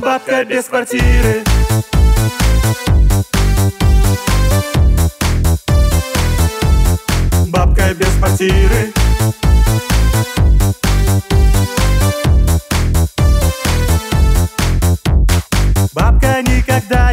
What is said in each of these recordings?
Бабка без квартиры. Бабка без квартиры. Бабка никогда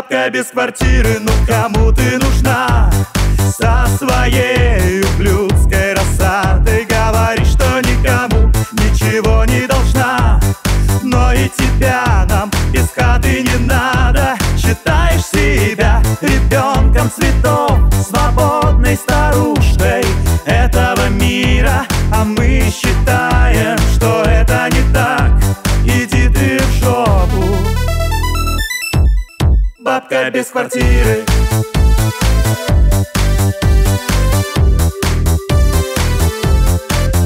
Бабка без квартиры, ну кому ты нужна? Со своей ублюдской Бабка без квартиры.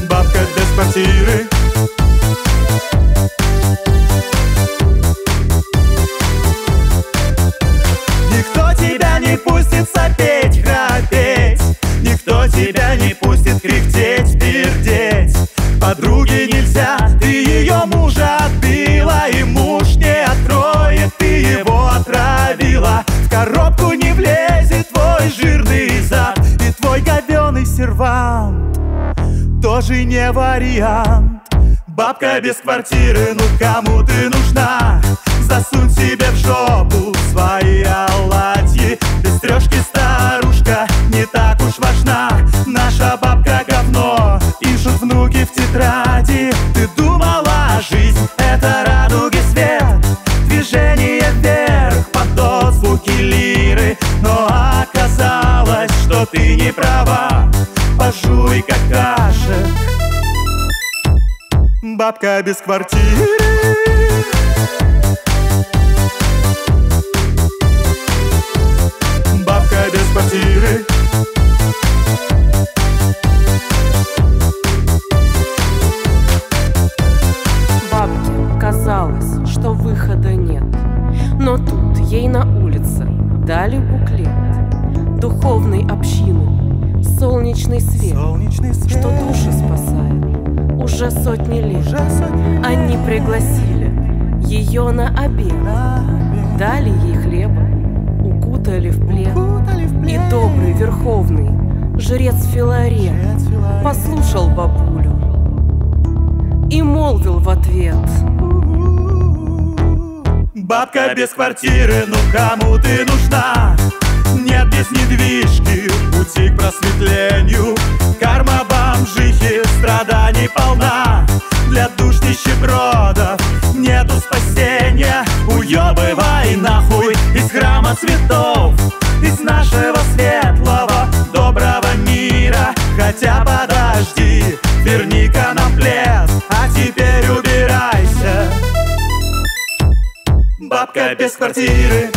Бабка без квартиры. Никто тебя не пустит тоже не вариант Бабка без квартиры, ну кому ты нужна? Засунь себе в жопу свои оладьи Бабка без квартиры. Бабка без квартиры. Бабке казалось, что выхода нет. Но тут ей на улице дали буклет. Духовной общины, солнечный свет. Солнечный свет. Что души спасает уже сотни лет. Они пригласили ее на обед Дали ей хлеба, укутали в плед И добрый верховный жрец Филарет. Послушал бабулю и молвил в ответ Бабка без квартиры, ну кому ты нужна? Нет без недвижки, пути к просветлению Карма бомжихи, страданий полна. Для душ нищебродов нету спасения. Уебывай нахуй из храма цветов Из нашего светлого, доброго мира. Хотя подожди, верни-ка нам плед А теперь убирайся. Бабка без квартиры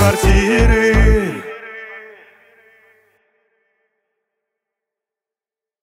квартиры